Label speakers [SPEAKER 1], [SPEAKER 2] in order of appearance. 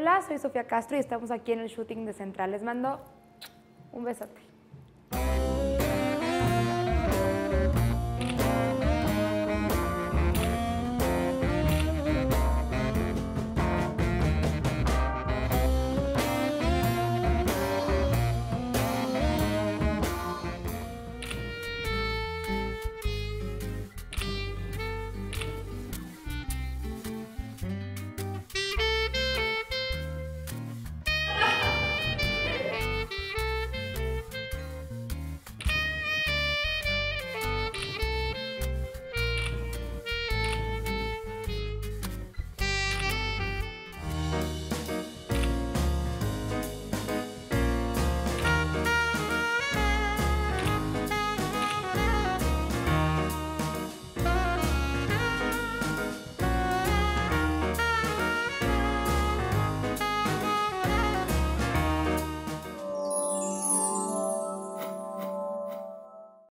[SPEAKER 1] Hola, soy Sofía Castro y estamos aquí en el shooting de Central. Les mando un besote.